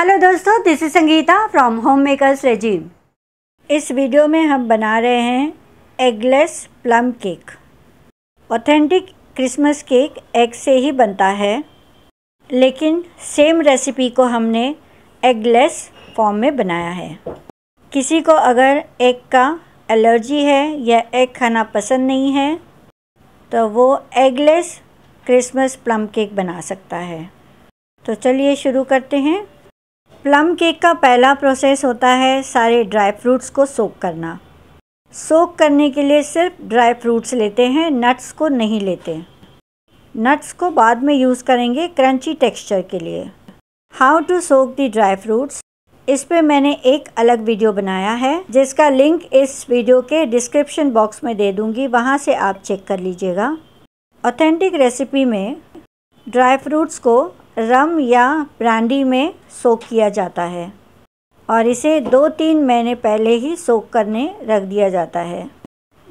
Hello दोस्तों this is Sangeeta from home makers regime इस video में हम बना रहे हैं eggless plum cake authentic Christmas cake egg से ही बनता है, लेकिन सेम रेसिपी को हमने एगलेस फॉर्म में बनाया है। किसी को अगर एग का एलर्जी है या एग खाना पसंद नहीं है तो वो एगलेस क्रिसमस प्लम केक बना सकता है। तो चलिए शुरू करते हैं। प्लम केक का पहला प्रोसेस होता है सारे ड्राई फ्रूट्स को सोक करना। सोक करने के लिए सिर्फ़ ड्राई फ्रूट्स लेते हैं, नट्स को नहीं लेते। नट्स को बाद में यूज़ करेंगे क्रंची टेक्सचर के लिए। How to soak the dry fruits? इस पे मैंने एक अलग वीडियो बनाया है, जिसका लिंक इस वीडियो के डिस्क्रिप्शन बॉक्स में दे दूँगी, वहाँ से आप चेक कर लीजिएगा। ऑथेंटिक रेसिपी में ड्राई फ्रूट्स को रम या ब्रांडी में सोक किया जाता है और इसे दो तीन महीने पहले ही सोक करने रख दिया जाता है।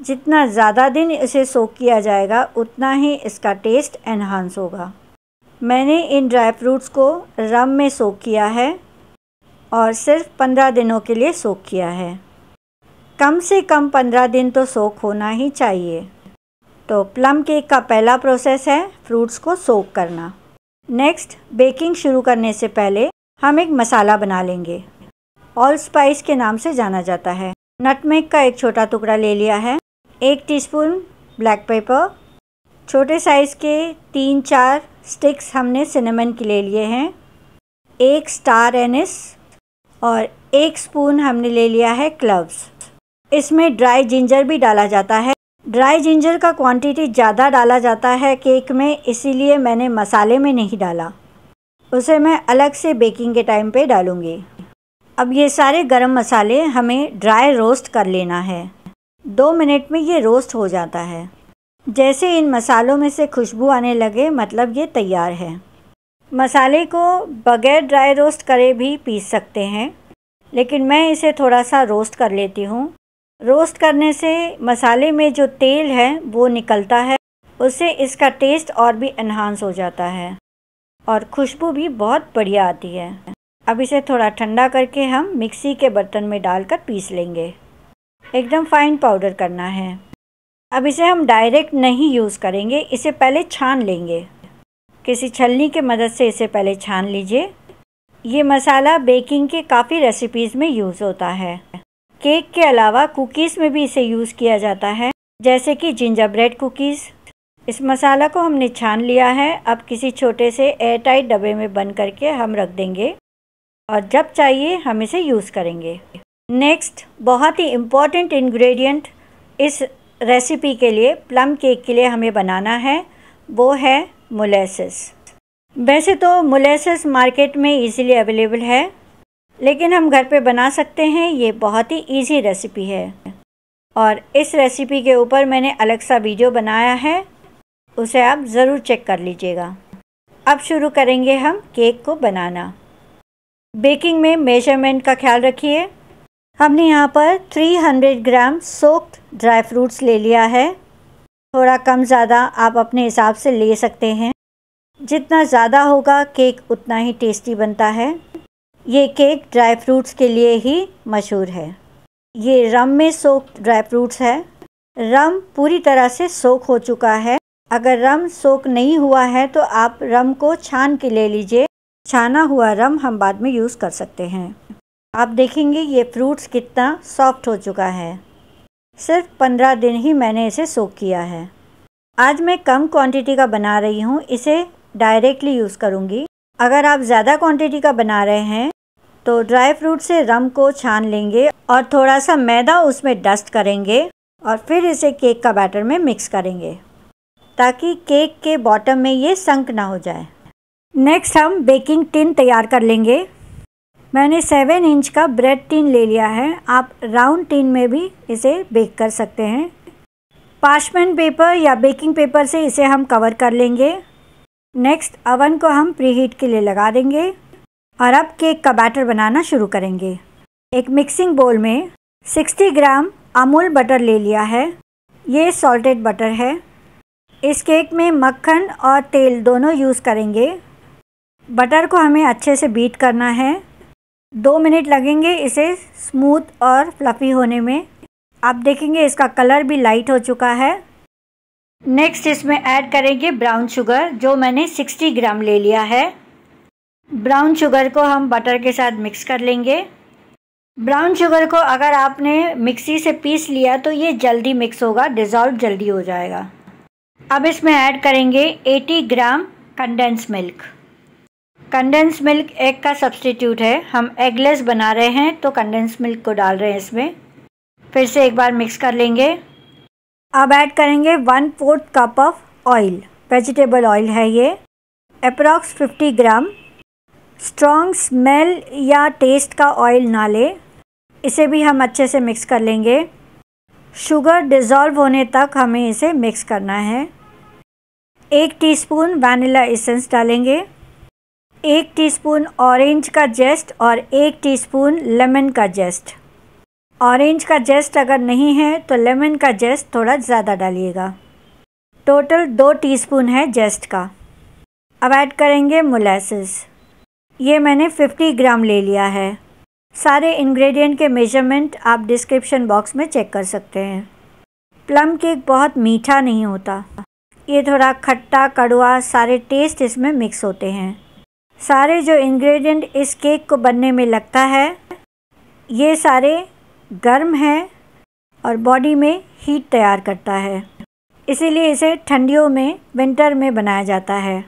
जितना ज़्यादा दिन इसे सोक किया जाएगा, उतना ही इसका टेस्ट एनहांस होगा। मैंने इन ड्राई फ्रूट्स को रम में सोक किया है और सिर्फ़ पंद्रह दिनों के लिए सोक किया है। कम से कम पंद्रह दिन तो सोक होना ही चाहिए। तो प्लम केक का पहला प्रोसेस है फ्रूट्स को सोक करना। नेक्स्ट बेकिंग शुरू करने से पहले हम एक मसाला बना लेंगे। ऑल स्पाइस के नाम से जाना जाता है। नटमेग का एक छोटा टुकड़ा ले लिया है। एक टीस्पून ब्लैक पेपर छोटे साइज़ के तीन चार स्टिक्स हमने सिनेमन के ले लिए हैं। एक स्टार एनिस और एक स्पून हमने ले लिया है क्लव्स इसमें ड्राई जिंजर भी डाला जाता है। ड्राई जिंजर का क्वांटिटी ज़्यादा डाला जाता है केक में, इसीलिए मैंने मसाले में नहीं डाला। उसे मैं अलग से बेकिंग के टाइम पे डालूँगी। अब ये सारे गरम मसाले हमें ड्राई रोस्ट कर लेना है। दो मिनट में ये रोस्ट हो जाता है। जैसे इन मसालों में से खुशबू आने लगे मतलब ये तैयार है। मसाले को बग़ैर ड्राई रोस्ट करे भी पीस सकते हैं, लेकिन मैं इसे थोड़ा सा रोस्ट कर लेती हूँ। रोस्ट करने से मसाले में जो तेल है, वो निकलता है। उससे इसका टेस्ट और भी इन्हांस हो जाता है। और खुशबू भी बहुत बढ़िया आती है। अब इसे थोड़ा ठंडा करके हम मिक्सी के बर्तन में डालकर पीस लेंगे। एकदम फाइन पाउडर करना है। अब इसे हम डायरेक्ट नहीं यूज़ करेंगे, इसे पहले छान लेंगे। किसी छलनी के मदद से इसे पहले छान लीजिए। ये मसाला बेकिंग के काफ़ी रेसिपीज़ में यूज़ होता है। केक के अलावा कुकीज़ में भी इसे यूज़ किया जाता है, जैसे कि जिंजर ब्रेड कुकीज़। इस मसाला को हमने छान लिया है। अब किसी छोटे से एयर टाइट डब्बे में बंद करके हम रख देंगे और जब चाहिए हम इसे यूज़ करेंगे। नेक्स्ट, बहुत ही इंपॉर्टेंट इंग्रेडिएंट इस रेसिपी के लिए प्लम केक के लिए हमें बनाना है, वो है मोलेसिस। वैसे तो मोलेसिस मार्केट में इजीली अवेलेबल है लेकिन हम घर पे बना सकते हैं, ये बहुत ही इजी रेसिपी है। और इस रेसिपी के ऊपर मैंने अलग सा वीडियो बनाया है, उसे आप ज़रूर चेक कर लीजिएगा। अब शुरू करेंगे हम केक को बनाना। बेकिंग में मेज़रमेंट का ख्याल रखिए। हमने यहाँ पर 300 ग्राम सोक्ड ड्राई फ्रूट्स ले लिया है। थोड़ा कम ज़्यादा आप अपने हिसाब से ले सकते हैं। जितना ज़्यादा होगा केक उतना ही टेस्टी बनता है। ये केक ड्राई फ्रूट्स के लिए ही मशहूर है। ये रम में सोक ड्राई फ्रूट्स है। रम पूरी तरह से सोक हो चुका है। अगर रम सोक नहीं हुआ है तो आप रम को छान के ले लीजिए। छाना हुआ रम हम बाद में यूज़ कर सकते हैं। आप देखेंगे ये फ्रूट्स कितना सॉफ्ट हो चुका है। सिर्फ़ पंद्रह दिन ही मैंने इसे सोक किया है। आज मैं कम क्वांटिटी का बना रही हूँ। इसे डायरेक्टली यूज़ करूँगी। अगर आप ज़्यादा क्वांटिटी का बना रहे हैं तो ड्राई फ्रूट से रम को छान लेंगे और थोड़ा सा मैदा उसमें डस्ट करेंगे और फिर इसे केक का बैटर में मिक्स करेंगे, ताकि केक के बॉटम में ये संक ना हो जाए। नेक्स्ट हम बेकिंग टिन तैयार कर लेंगे। मैंने सेवन इंच का ब्रेड टिन ले लिया है। आप राउंड टिन में भी इसे बेक कर सकते हैं। पार्चमेंट पेपर या बेकिंग पेपर से इसे हम कवर कर लेंगे। नेक्स्ट अवन को हम प्रीहीट के लिए लगा देंगे और अब केक का बैटर बनाना शुरू करेंगे। एक मिक्सिंग बोल में 60 ग्राम अमूल बटर ले लिया है। ये सॉल्टेड बटर है। इस केक में मक्खन और तेल दोनों यूज़ करेंगे। बटर को हमें अच्छे से बीट करना है। दो मिनट लगेंगे इसे स्मूथ और फ्लफ़ी होने में। आप देखेंगे इसका कलर भी लाइट हो चुका है। नेक्स्ट इसमें ऐड करेंगे ब्राउन शुगर जो मैंने 60 ग्राम ले लिया है। ब्राउन शुगर को हम बटर के साथ मिक्स कर लेंगे। ब्राउन शुगर को अगर आपने मिक्सी से पीस लिया तो ये जल्दी मिक्स होगा डिज़ोल्व जल्दी हो जाएगा। अब इसमें ऐड करेंगे 80 gram condensed milk condensed milk egg का सब्सटीट्यूट है। हम एगलेस बना रहे हैं तो कंडेंस मिल्क को डाल रहे हैं इसमें। फिर से एक बार मिक्स कर लेंगे। अब ऐड करेंगे one fourth cup of oil vegetable oil है ये. अप्रॉक्स 50 ग्राम स्ट्रॉन्ग स्मेल या टेस्ट का ऑयल ना ले. इसे भी हम अच्छे से मिक्स कर लेंगे. शुगर डिज़ोल्व होने तक हमें इसे मिक्स करना है. एक टीस्पून वैनिला एसेंस डालेंगे. एक टीस्पून ऑरेंज का जेस्ट और एक टीस्पून लेमन का जेस्ट ऑरेंज का जेस्ट अगर नहीं है तो लेमन का जेस्ट थोड़ा ज़्यादा डालिएगा। टोटल दो टीस्पून है जेस्ट का। अब ऐड करेंगे मोलेसिस। ये मैंने 50 ग्राम ले लिया है। सारे इंग्रेडिएंट के मेज़रमेंट आप डिस्क्रिप्शन बॉक्स में चेक कर सकते हैं। प्लम केक बहुत मीठा नहीं होता। ये थोड़ा खट्टा, कड़वा, सारे टेस्ट इसमें मिक्स होते हैं। सारे जो इंग्रेडिएंट इस केक को बनने में लगता है, ये सारे गर्म है और बॉडी में हीट तैयार करता है। इसीलिए इसे ठंडियों में विंटर में बनाया जाता है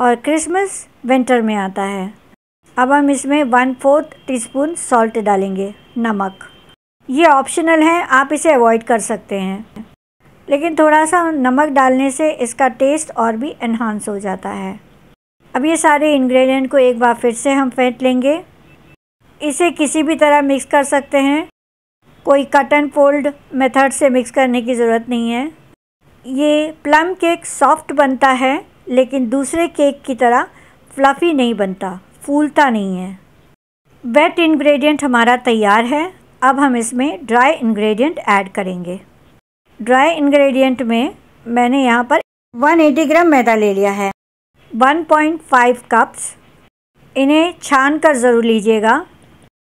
और क्रिसमस विंटर में आता है। अब हम इसमें वन फोर्थ टीस्पून सॉल्ट डालेंगे, नमक। ये ऑप्शनल है, आप इसे अवॉइड कर सकते हैं। लेकिन थोड़ा सा नमक डालने से इसका टेस्ट और भी इन्हांस हो जाता है। अब ये सारे इंग्रेडिएंट को एक बार फिर से हम फेंट लेंगे। इसे किसी भी तरह मिक्स कर सकते हैं। कोई कट एंड फोल्ड मेथड से मिक्स करने की ज़रूरत नहीं है। ये प्लम केक सॉफ्ट बनता है, लेकिन दूसरे केक की तरह फ्लफ़ी नहीं बनता, फूलता नहीं है। वेट इंग्रेडिएंट हमारा तैयार है। अब हम इसमें ड्राई इंग्रेडिएंट ऐड करेंगे। ड्राई इंग्रेडिएंट में मैंने यहाँ पर 180 ग्राम मैदा ले लिया है। 1.5 कप्स। इन्हें छान कर ज़रूर लीजिएगा।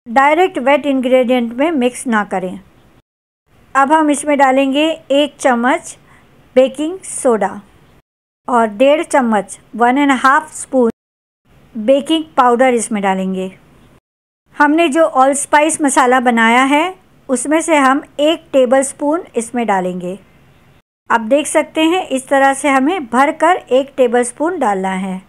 डायरेक्ट वेट इंग्रेडिएंट में मिक्स ना करें। अब हम इसमें डालेंगे एक चम्मच बेकिंग सोडा और डेढ़ चम्मच, one and half spoon baking powder इसमें डालेंगे। हमने जो ऑल स्पाइस मसाला बनाया है, उसमें से हम एक टेबल स्पून इसमें डालेंगे। आप देख सकते हैं, इस तरह से हमें भर कर एक टेबल स्पून डालना है।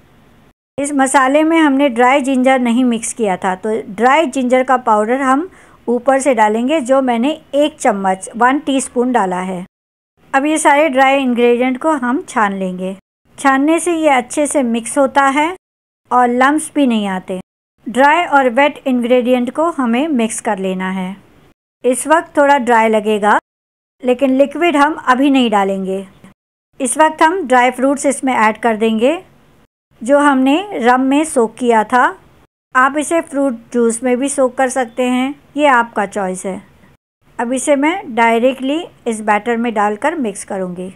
इस मसाले में हमने ड्राई जिंजर नहीं मिक्स किया था। तो ड्राई जिंजर का पाउडर हम ऊपर से डालेंगे, जो मैंने एक चम्मच, वन टीस्पून डाला है। अब ये सारे ड्राई इंग्रेडिएंट को हम छान लेंगे। छानने से ये अच्छे से मिक्स होता है और लम्स भी नहीं आते। ड्राई और वेट इंग्रेडिएंट को हमें मिक्स कर लेना है। इस वक्त थोड़ा ड्राई लगेगा, लेकिन लिक्विड हम अभी नहीं डालेंगे। इस वक्त हम ड्राई फ्रूट्स इसमें ऐड कर देंगे। जो हमने रम में सोक किया था। आप इसे फ्रूट जूस में भी सोक कर सकते हैं। ये आपका चॉइस है। अब इसे मैं डायरेक्टली इस बैटर में डालकर मिक्स करूँगी।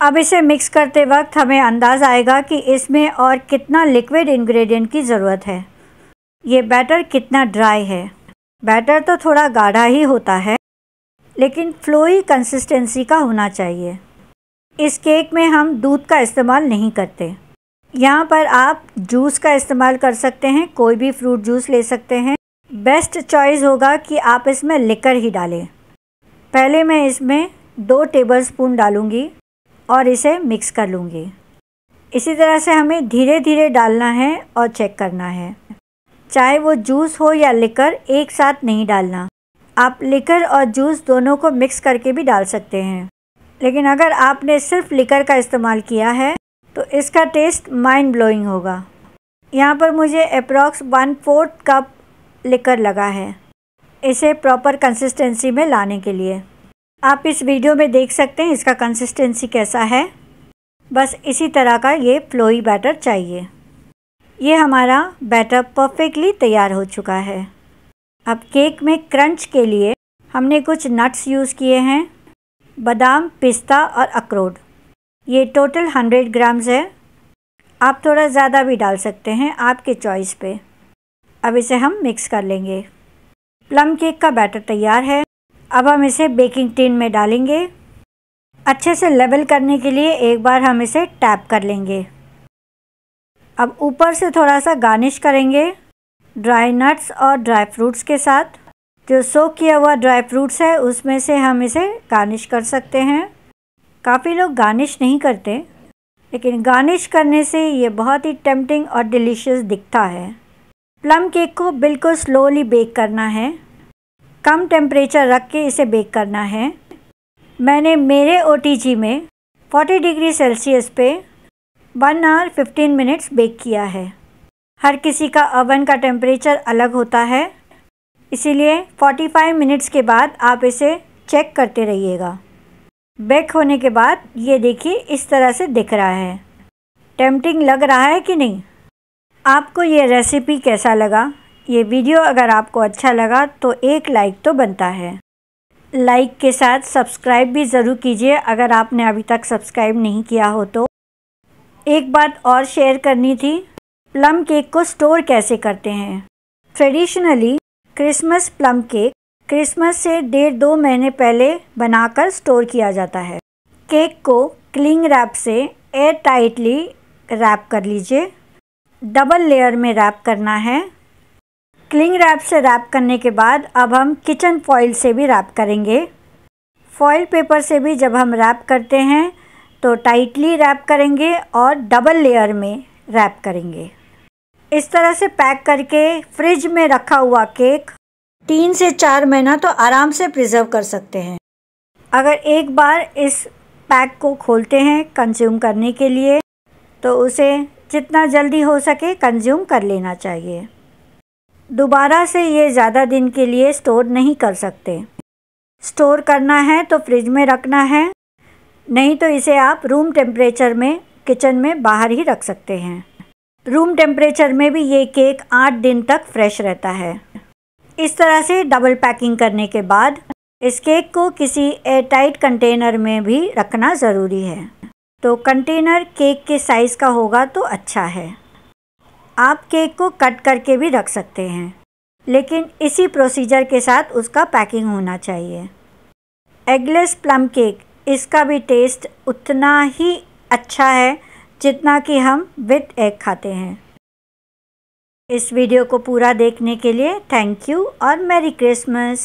अब इसे मिक्स करते वक्त हमें अंदाज़ आएगा कि इसमें और कितना लिक्विड इंग्रेडिएंट की ज़रूरत है। ये बैटर कितना ड्राई है। बैटर तो थोड़ा गाढ़ा ही होता है, लेकिन फ्लोई कंसिस्टेंसी का होना चाहिए। इस केक में हम दूध का इस्तेमाल नहीं करते। यहाँ पर आप जूस का इस्तेमाल कर सकते हैं, कोई भी फ्रूट जूस ले सकते हैं। बेस्ट चॉइस होगा कि आप इसमें लिकर ही डालें। पहले मैं इसमें दो टेबल स्पून डालूँगी और इसे मिक्स कर लूँगी। इसी तरह से हमें धीरे धीरे डालना है और चेक करना है। चाहे वो जूस हो या लिकर, एक साथ नहीं डालना। आप लिकर और जूस दोनों को मिक्स करके भी डाल सकते हैं। लेकिन अगर आपने सिर्फ़ लिकर का इस्तेमाल किया है तो इसका टेस्ट माइंड ब्लोइंग होगा। यहाँ पर मुझे अप्रॉक्स वन फोर्थ कप लेकर लगा है। इसे प्रॉपर कंसिस्टेंसी में लाने के लिए। आप इस वीडियो में देख सकते हैं इसका कंसिस्टेंसी कैसा है। बस इसी तरह का ये फ्लोई बैटर चाहिए। ये हमारा बैटर परफेक्टली तैयार हो चुका है। अब केक में क्रंच के लिए हमने कुछ नट्स यूज़ किए हैं। बादाम, पिस्ता और अखरोट। ये टोटल हंड्रेड ग्राम्स है। आप थोड़ा ज़्यादा भी डाल सकते हैं आपके चॉइस पे। अब इसे हम मिक्स कर लेंगे। प्लम केक का बैटर तैयार है। अब हम इसे बेकिंग टिन में डालेंगे। अच्छे से लेवल करने के लिए एक बार हम इसे टैप कर लेंगे। अब ऊपर से थोड़ा सा गार्निश करेंगे। ड्राई नट्स और ड्राई फ्रूट्स के साथ। जो सोक किया हुआ ड्राई फ्रूट्स है, उसमें से हम इसे गार्निश कर सकते हैं। काफ़ी लोग गार्निश नहीं करते, लेकिन गार्निश करने से ये बहुत ही टेम्पटिंग और डिलीशियस दिखता है। प्लम केक को बिल्कुल स्लोली बेक करना है। कम टेम्परेचर रख के इसे बेक करना है। मैंने मेरे ओटीजी में 40 डिग्री सेल्सियस पे one hour fifteen minutes bake किया है। हर किसी का ओवन का टेम्परेचर अलग होता है। इसीलिए 45 मिनट्स के बाद आप इसे चेक करते रहिएगा। बेक होने के बाद ये देखिए इस तरह से दिख रहा है। टेम्पटिंग लग रहा है कि नहीं? आपको ये रेसिपी कैसा लगा? ये वीडियो अगर आपको अच्छा लगा तो एक लाइक तो बनता है। लाइक के साथ सब्सक्राइब भी ज़रूर कीजिए अगर आपने अभी तक सब्सक्राइब नहीं किया हो तो। एक बात और शेयर करनी थी प्लम केक को स्टोर कैसे करते हैं? Traditionally Christmas plum cake Christmas से डेढ़ दो महीने पहले बनाकर स्टोर किया जाता है। केक को क्लिंग रैप से एयर टाइटली रैप कर लीजिए। डबल लेयर में रैप करना है। क्लिंग रैप से रैप करने के बाद अब हम किचन फॉइल से भी रैप करेंगे। फॉइल पेपर से भी जब हम रैप करते हैं तो टाइटली रैप करेंगे और डबल लेयर में रैप करेंगे। इस तरह से पैक करके फ्रिज में रखा हुआ केक तीन से चार महीना तो आराम से प्रिजर्व कर सकते हैं। अगर एक बार इस पैक को खोलते हैं कंज्यूम करने के लिए तो उसे जितना जल्दी हो सके कंज्यूम कर लेना चाहिए। दोबारा से ये ज़्यादा दिन के लिए स्टोर नहीं कर सकते। स्टोर करना है तो फ्रिज में रखना है, नहीं तो इसे आप रूम टेम्परेचर में किचन में बाहर ही रख सकते हैं। रूम टेम्परेचर में भी ये केक आठ दिन तक फ्रेश रहता है। इस तरह से डबल पैकिंग करने के बाद इस केक को किसी एयरटाइट कंटेनर में भी रखना ज़रूरी है। तो कंटेनर केक के साइज़ का होगा तो अच्छा है। आप केक को कट करके भी रख सकते हैं। लेकिन इसी प्रोसीजर के साथ उसका पैकिंग होना चाहिए। एगलेस प्लम केक इसका भी टेस्ट उतना ही अच्छा है जितना कि हम विथ एग खाते हैं। इस वीडियो को पूरा देखने के लिए थैंक यू और मैरी क्रिसमस।